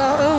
Uh-oh.